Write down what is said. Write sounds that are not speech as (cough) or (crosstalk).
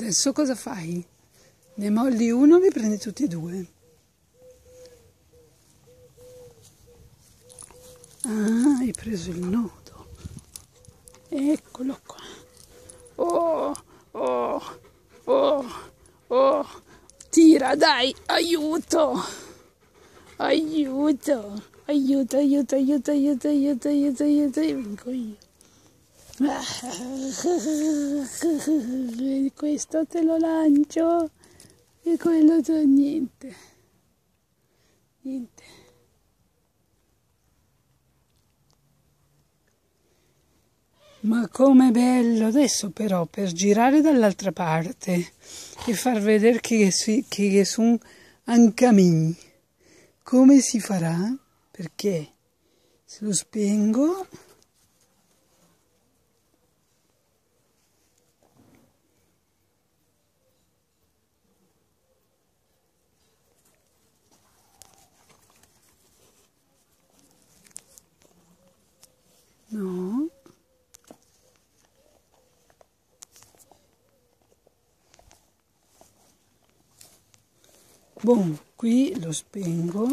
Adesso cosa fai? Ne molli uno o li prendi tutti e due? Ah, hai preso il nodo. Eccolo qua. Oh, oh, oh, oh. Tira, dai, aiuto. Aiuto. Aiuto, aiuto, aiuto, aiuto, aiuto, aiuto, aiuto. Vengo io. (laughs) Questo te lo lancio e quello to- niente. Niente. Ma com'è bello adesso però per girare dall'altra parte e far vedere che, che sono un cammin. Come si farà? Perché se lo spengo Boh, qui lo spengo.